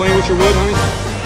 playing with your wood, honey?